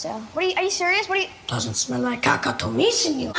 so. What are you? Are you serious? What are you? Doesn't smell like caca to me, senor.